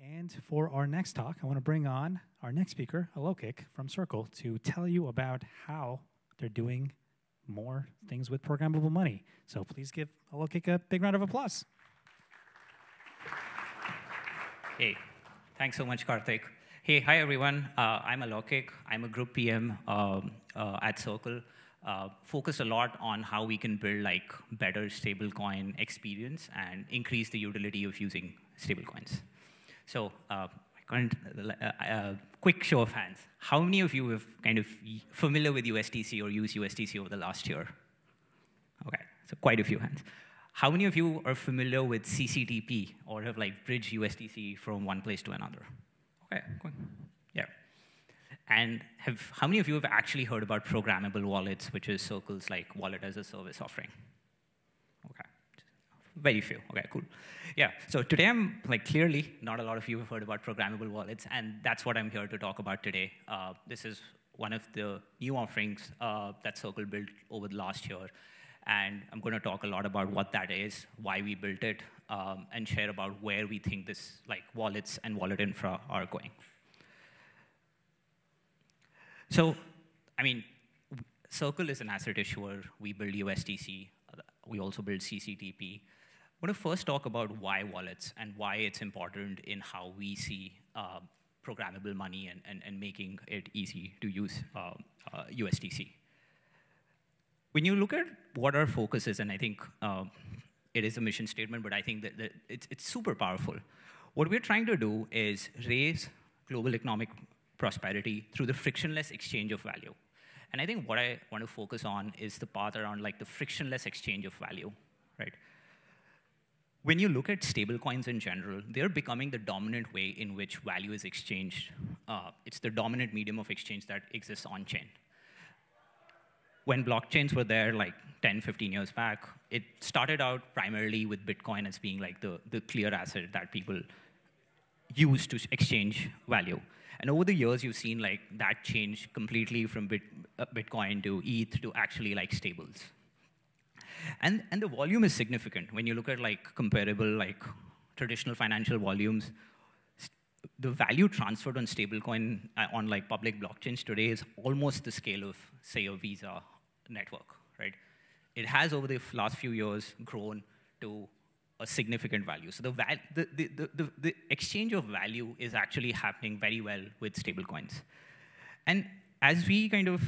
And for our next talk, I want to bring on our next speaker, Alokik from Circle, to tell you about how they're doing more things with programmable money. So please give Alokik a big round of applause. Hey, thanks so much, Karthik. Hey, hi everyone. Uh, I'm Alokik. I'm a group PM um, uh, at Circle. Uh, focus a lot on how we can build like better stablecoin experience and increase the utility of using stablecoins. So, uh, current, uh, uh, quick show of hands. How many of you have kind of familiar with USDC or use USDC over the last year? Okay, so quite a few hands. How many of you are familiar with CCTP or have like bridged USDC from one place to another? Yeah. And have, how many of you have actually heard about programmable wallets, which is Circle's like wallet as a service offering? Okay, very few. Okay, cool. Yeah, so today I'm like clearly not a lot of you have heard about programmable wallets, and that's what I'm here to talk about today. Uh, this is one of the new offerings uh, that Circle built over the last year, and I'm going to talk a lot about what that is, why we built it, um, and share about where we think this like wallets and wallet infra are going. So, I mean, Circle is an asset issuer. We build USDC. We also build CCTP. I want to first talk about why wallets and why it's important in how we see uh, programmable money and, and, and making it easy to use uh, uh, USDC. When you look at what our focus is, and I think uh, it is a mission statement, but I think that, that it's, it's super powerful. What we're trying to do is raise global economic prosperity through the frictionless exchange of value. And I think what I want to focus on is the path around like the frictionless exchange of value, right? When you look at stablecoins in general, they're becoming the dominant way in which value is exchanged. Uh, it's the dominant medium of exchange that exists on chain. When blockchains were there like 10, 15 years back, it started out primarily with Bitcoin as being like the, the clear asset that people use to exchange value. And over the years, you've seen like that change completely from Bit, uh, Bitcoin to ETH to actually like stables. And, and the volume is significant. When you look at like comparable like traditional financial volumes, the value transferred on stablecoin uh, on like public blockchains today is almost the scale of say a Visa network, right? It has over the last few years grown to a significant value. So the, val the, the, the, the, exchange of value is actually happening very well with stablecoins. And as we kind of,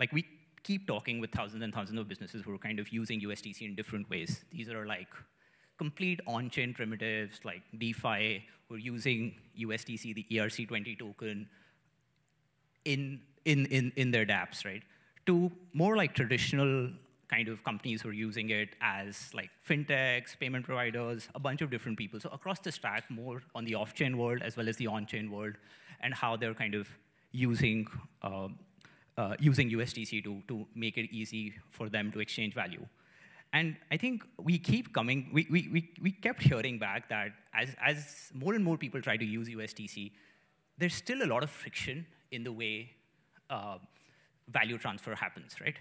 like we keep talking with thousands and thousands of businesses who are kind of using USDC in different ways. These are like complete on-chain primitives like DeFi who are using USDC, the ERC20 token, in, in, in, in their dApps, right? To more like traditional kind of companies who are using it as like fintechs, payment providers, a bunch of different people. So across the stack, more on the off-chain world as well as the on-chain world, and how they're kind of using uh, uh, using USDC to, to make it easy for them to exchange value. And I think we keep coming, we, we, we, we kept hearing back that as, as more and more people try to use USDC, there's still a lot of friction in the way uh, value transfer happens, right?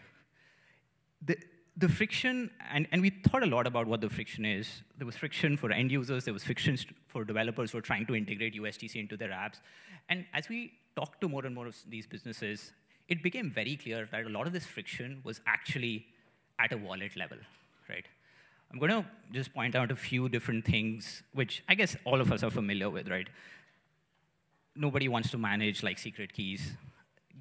The, the friction, and, and we thought a lot about what the friction is. There was friction for end users, there was friction for developers who are trying to integrate USDC into their apps. And as we talked to more and more of these businesses, it became very clear that a lot of this friction was actually at a wallet level, right? I'm going to just point out a few different things, which I guess all of us are familiar with, right? Nobody wants to manage like secret keys.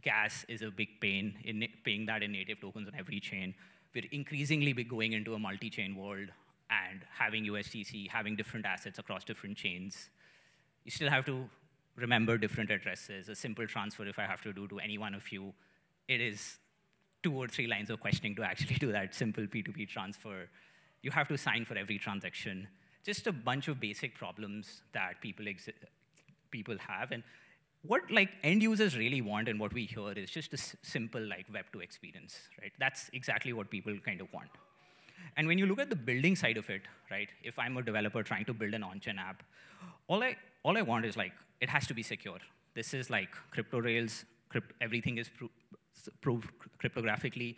Gas is a big pain in paying that in native tokens on every chain. We're increasingly going into a multi-chain world and having USDC, having different assets across different chains. You still have to remember different addresses. A simple transfer, if I have to do to any one of you, it is two or three lines of questioning to actually do that simple P2P transfer. You have to sign for every transaction. Just a bunch of basic problems that people, people have. And what like end users really want and what we hear is just a simple like Web2 experience, right? That's exactly what people kind of want. And when you look at the building side of it, right, if I'm a developer trying to build an on-chain app, all I, all I want is like, it has to be secure. This is like crypto Rails crypt everything is pro proved cryptographically.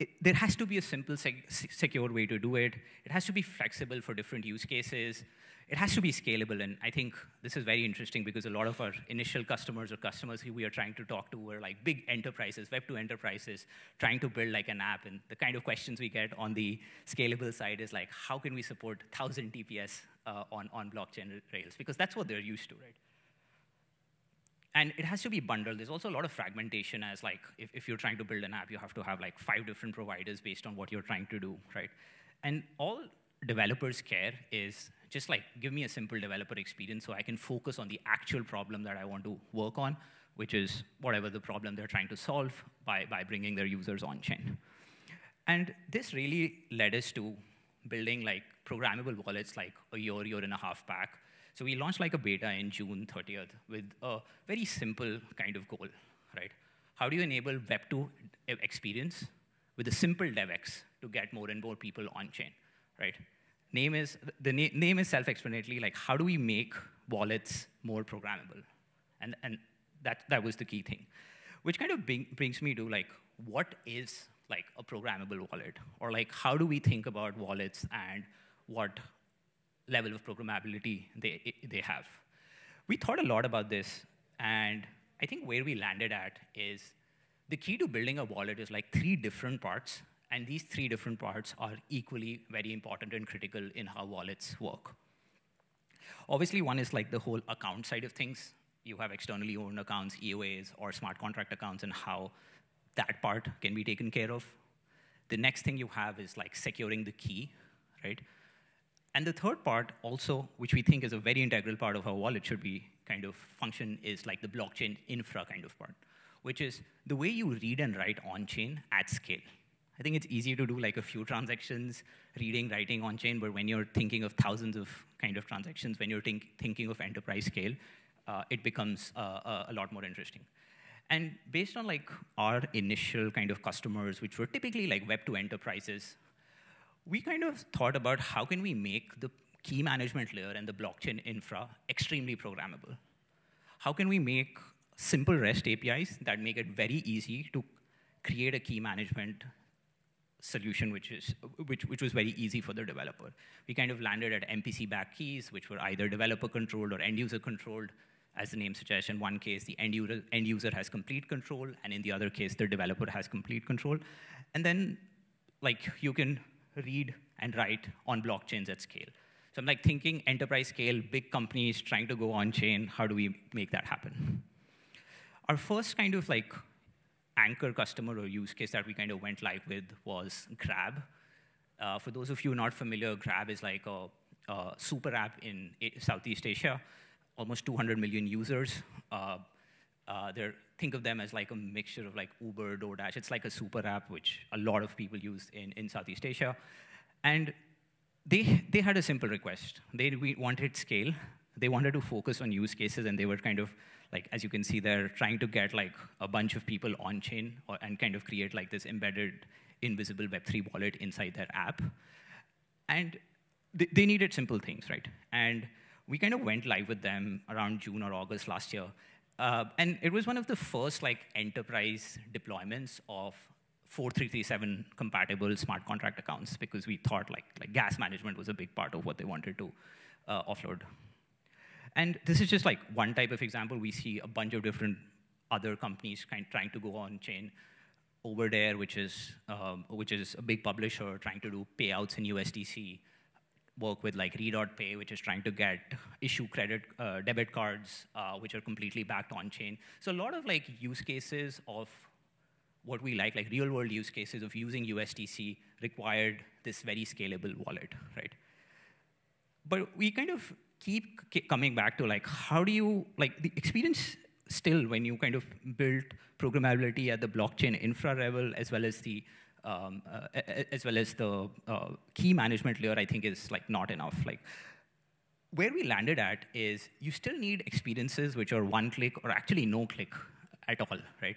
It, there has to be a simple, sec secure way to do it. It has to be flexible for different use cases it has to be scalable. And I think this is very interesting because a lot of our initial customers or customers who we are trying to talk to were like big enterprises, Web2 enterprises, trying to build like an app. And the kind of questions we get on the scalable side is like, how can we support 1,000 TPS uh, on, on blockchain rails? Because that's what they're used to, right? And it has to be bundled. There's also a lot of fragmentation as like, if, if you're trying to build an app, you have to have like five different providers based on what you're trying to do, right? And all developers care is just like give me a simple developer experience so I can focus on the actual problem that I want to work on, which is whatever the problem they're trying to solve by, by bringing their users on chain. And this really led us to building like programmable wallets like a year, year and a half back. So we launched like a beta in June 30th with a very simple kind of goal, right? How do you enable Web2 experience with a simple DevX to get more and more people on chain, right? Name is, the na name is self-explanatory, like how do we make wallets more programmable? And, and that, that was the key thing. Which kind of bring, brings me to like, what is like a programmable wallet? Or like, how do we think about wallets and what level of programmability they, they have? We thought a lot about this, and I think where we landed at is the key to building a wallet is like three different parts and these three different parts are equally very important and critical in how wallets work. Obviously, one is like the whole account side of things. You have externally owned accounts, EOAs, or smart contract accounts, and how that part can be taken care of. The next thing you have is like securing the key, right? And the third part also, which we think is a very integral part of how wallet should be kind of function, is like the blockchain infra kind of part, which is the way you read and write on-chain at scale. I think it's easy to do like a few transactions, reading, writing on chain, but when you're thinking of thousands of kind of transactions, when you're think, thinking of enterprise scale, uh, it becomes uh, a lot more interesting. And based on like our initial kind of customers, which were typically like Web2 enterprises, we kind of thought about how can we make the key management layer and the blockchain infra extremely programmable? How can we make simple REST APIs that make it very easy to create a key management solution which, is, which, which was very easy for the developer. We kind of landed at MPC-backed keys, which were either developer-controlled or end-user controlled. As the name suggests, in one case, the end user, end user has complete control, and in the other case, the developer has complete control. And then, like, you can read and write on blockchains at scale. So I'm like thinking enterprise scale, big companies trying to go on chain, how do we make that happen? Our first kind of like anchor customer or use case that we kind of went live with was Grab. Uh, for those of you not familiar, Grab is like a, a super app in Southeast Asia, almost 200 million users. Uh, uh, think of them as like a mixture of like Uber, DoorDash. It's like a super app which a lot of people use in, in Southeast Asia. And they, they had a simple request. They wanted scale. They wanted to focus on use cases, and they were kind of like as you can see, they're trying to get like a bunch of people on chain or, and kind of create like this embedded invisible Web3 wallet inside their app. And they, they needed simple things, right? And we kind of went live with them around June or August last year. Uh, and it was one of the first like enterprise deployments of 4337 compatible smart contract accounts because we thought like, like gas management was a big part of what they wanted to uh, offload. And this is just like one type of example. We see a bunch of different other companies kind of trying to go on chain. Overdare, which is um, which is a big publisher trying to do payouts in USDC. Work with like RedotPay, which is trying to get issue credit uh, debit cards, uh, which are completely backed on chain. So a lot of like use cases of what we like, like real world use cases of using USDC required this very scalable wallet, right? But we kind of keep coming back to like, how do you, like the experience still when you kind of build programmability at the blockchain infra level as well as the um, uh, as well as the uh, key management layer, I think is like not enough. Like where we landed at is you still need experiences which are one click or actually no click at all, right?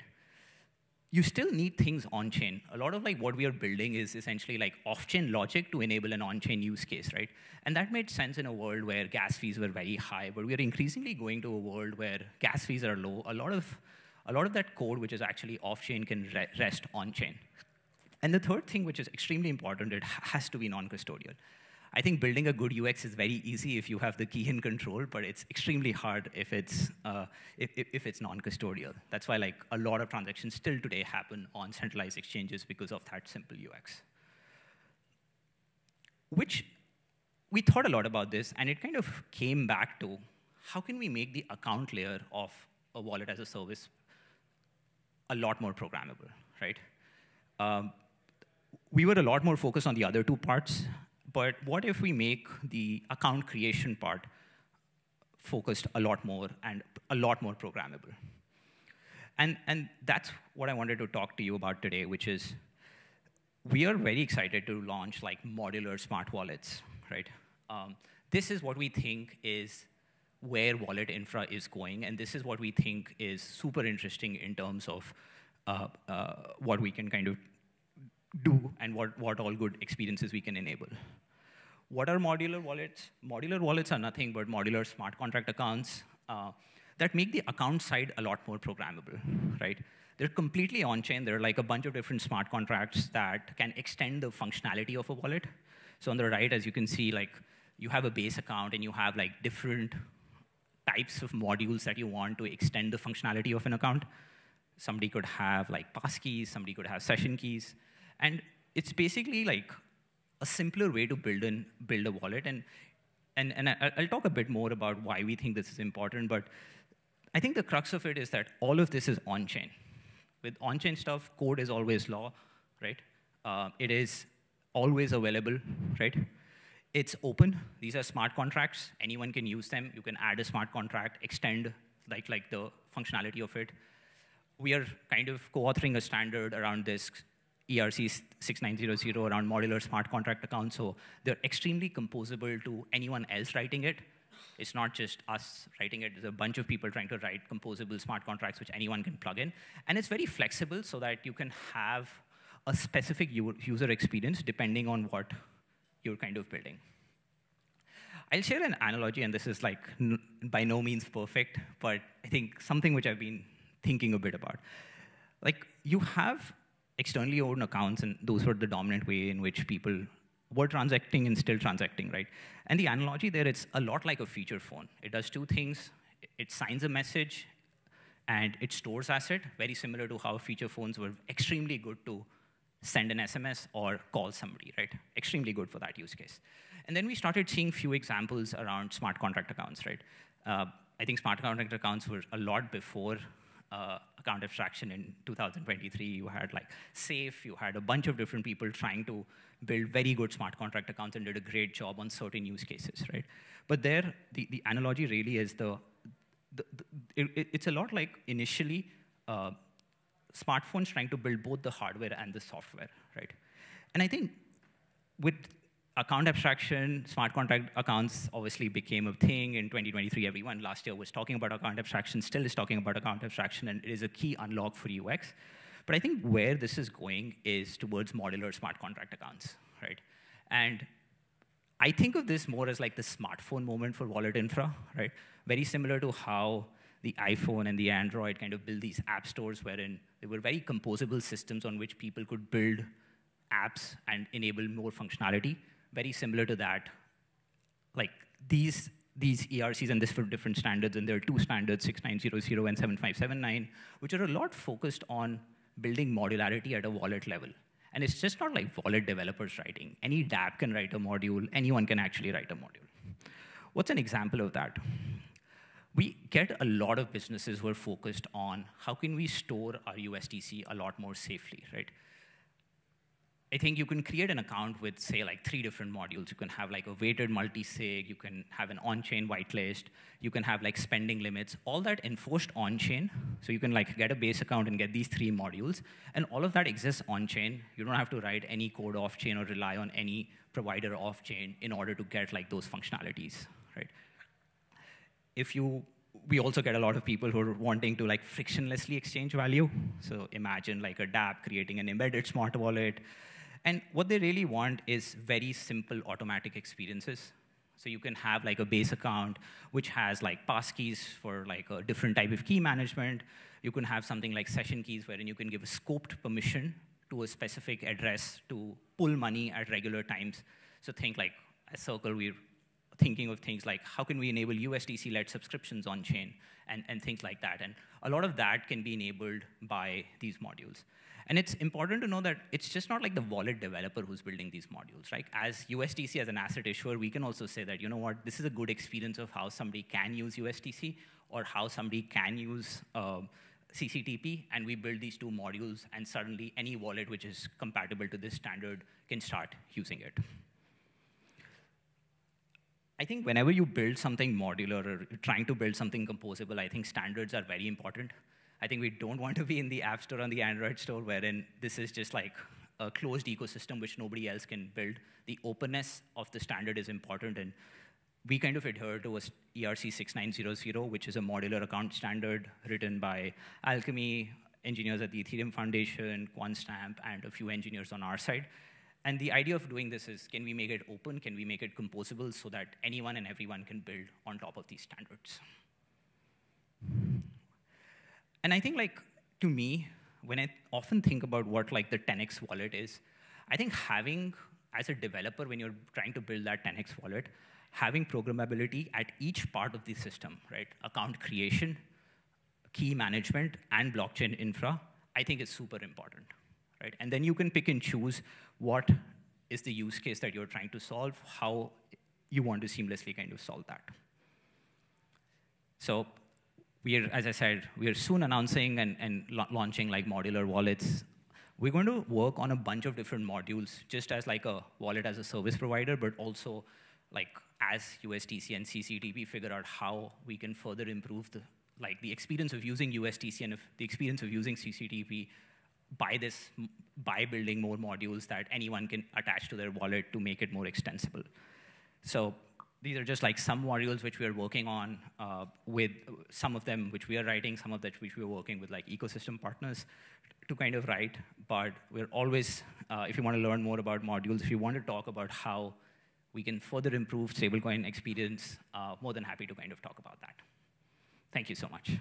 You still need things on-chain. A lot of like what we are building is essentially like off-chain logic to enable an on-chain use case, right? And that made sense in a world where gas fees were very high, but we are increasingly going to a world where gas fees are low. A lot of a lot of that code which is actually off-chain can re rest on-chain. And the third thing, which is extremely important, it has to be non-custodial. I think building a good UX is very easy if you have the key in control, but it's extremely hard if it's, uh, if, if it's non-custodial. That's why like a lot of transactions still today happen on centralized exchanges because of that simple UX. Which we thought a lot about this, and it kind of came back to how can we make the account layer of a wallet as a service a lot more programmable, right? Um, we were a lot more focused on the other two parts, but what if we make the account creation part focused a lot more and a lot more programmable? And, and that's what I wanted to talk to you about today, which is we are very excited to launch like modular smart wallets, right? Um, this is what we think is where wallet infra is going, and this is what we think is super interesting in terms of uh, uh, what we can kind of do and what, what all good experiences we can enable. What are modular wallets? Modular wallets are nothing but modular smart contract accounts uh, that make the account side a lot more programmable, right? They're completely on-chain. There are like a bunch of different smart contracts that can extend the functionality of a wallet. So on the right, as you can see, like you have a base account and you have like different types of modules that you want to extend the functionality of an account. Somebody could have like pass keys, somebody could have session keys. And it's basically like a simpler way to build, an, build a wallet. And, and, and I'll talk a bit more about why we think this is important, but I think the crux of it is that all of this is on-chain with on-chain stuff, code is always law, right? Uh, it is always available, right? It's open. These are smart contracts. Anyone can use them. You can add a smart contract, extend like, like the functionality of it. We are kind of co-authoring a standard around this ERC 6900 around modular smart contract accounts. So they're extremely composable to anyone else writing it. It's not just us writing it. There's a bunch of people trying to write composable smart contracts which anyone can plug in. And it's very flexible so that you can have a specific user experience depending on what you're kind of building. I'll share an analogy, and this is like by no means perfect, but I think something which I've been thinking a bit about. Like you have externally owned accounts, and those were the dominant way in which people were transacting and still transacting, right? And the analogy there, it's a lot like a feature phone. It does two things. It signs a message, and it stores asset, very similar to how feature phones were extremely good to send an SMS or call somebody, right? Extremely good for that use case. And then we started seeing few examples around smart contract accounts, right? Uh, I think smart contract accounts were a lot before uh, account abstraction in 2023. You had like Safe, you had a bunch of different people trying to build very good smart contract accounts and did a great job on certain use cases, right? But there, the, the analogy really is the, the, the it, it's a lot like initially uh, smartphones trying to build both the hardware and the software, right? And I think with account abstraction, smart contract accounts obviously became a thing in 2023. Everyone last year was talking about account abstraction, still is talking about account abstraction, and it is a key unlock for UX. But I think where this is going is towards modular smart contract accounts, right? And I think of this more as like the smartphone moment for wallet infra, right? Very similar to how the iPhone and the Android kind of build these app stores wherein they were very composable systems on which people could build apps and enable more functionality. Very similar to that. Like these these ERCs and this for different standards, and there are two standards, 6900 and 7579, which are a lot focused on building modularity at a wallet level. And it's just not like wallet developers writing. Any dApp can write a module. Anyone can actually write a module. What's an example of that? We get a lot of businesses who are focused on how can we store our USDC a lot more safely, right? I think you can create an account with, say, like three different modules. You can have like a weighted multi-sig, you can have an on-chain whitelist, you can have like spending limits, all that enforced on-chain. So you can like get a base account and get these three modules, and all of that exists on-chain. You don't have to write any code off-chain or rely on any provider off-chain in order to get like those functionalities, right? If you we also get a lot of people who are wanting to like frictionlessly exchange value. So imagine like a dApp creating an embedded smart wallet, and what they really want is very simple automatic experiences. So you can have like a base account which has like passkeys for like a different type of key management. You can have something like session keys wherein you can give a scoped permission to a specific address to pull money at regular times. So think like a Circle, we're thinking of things like how can we enable USDC-led subscriptions on chain and, and things like that. And a lot of that can be enabled by these modules. And it's important to know that it's just not like the wallet developer who's building these modules, right? As USDC as an asset issuer, we can also say that, you know what, this is a good experience of how somebody can use USDC or how somebody can use uh, CCTP, and we build these two modules, and suddenly any wallet which is compatible to this standard can start using it. I think whenever you build something modular or trying to build something composable, I think standards are very important. I think we don't want to be in the App Store and the Android Store wherein this is just like a closed ecosystem which nobody else can build. The openness of the standard is important, and we kind of adhere to a ERC 6900, which is a modular account standard written by Alchemy, engineers at the Ethereum Foundation, QuantStamp, and a few engineers on our side. And the idea of doing this is, can we make it open? Can we make it composable so that anyone and everyone can build on top of these standards? And I think, like, to me, when I often think about what like the 10x wallet is, I think having, as a developer, when you're trying to build that 10x wallet, having programmability at each part of the system, right? Account creation, key management, and blockchain infra, I think is super important right? And then you can pick and choose what is the use case that you're trying to solve, how you want to seamlessly kind of solve that. So we are, as I said, we are soon announcing and, and la launching like modular wallets. We're going to work on a bunch of different modules, just as like a wallet as a service provider, but also like as USDC and CCTP figure out how we can further improve the like the experience of using USDC and the experience of using CCTP by this by building more modules that anyone can attach to their wallet to make it more extensible. So these are just like some modules which we are working on uh, with some of them which we are writing, some of that which we are working with like ecosystem partners to kind of write. But we're always, uh, if you want to learn more about modules, if you want to talk about how we can further improve stablecoin experience, uh, more than happy to kind of talk about that. Thank you so much.